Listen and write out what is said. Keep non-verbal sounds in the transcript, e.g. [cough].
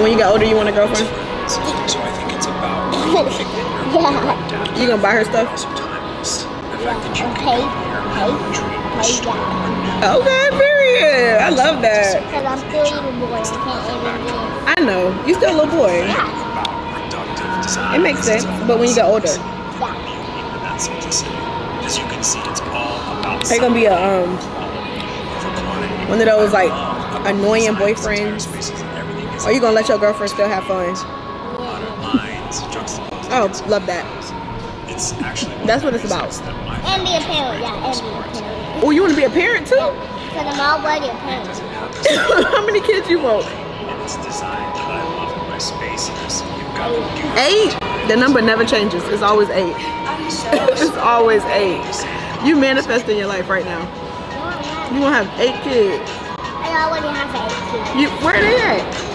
When you get older, you want a girlfriend? So I think it's about [laughs] yeah. You gonna buy her stuff? timeless. The fact that you Okay. can Hey. Hey, yeah. Okay, period. I love that. Because I'm still even boy. I can't even I know. You still a little boy. design. It makes sense, but when you get older, Yeah. and that you can see, it's all about they gonna be a um one of those like annoying boyfriends. Or you gonna let your girlfriend still have fun? Oh, love that. It's actually That's what it's about. And be a parent. Yeah, and be a parent. Oh, you wanna be a parent too? Because I'm already a parent. [laughs] How many kids you want? It's designed that I love in my spaces. You've got the Eight. The number never changes. It's always eight. it's always eight. You manifest in your life right now. No, I'm not. You gonna have eight kids. I already have eight kids. You where they at?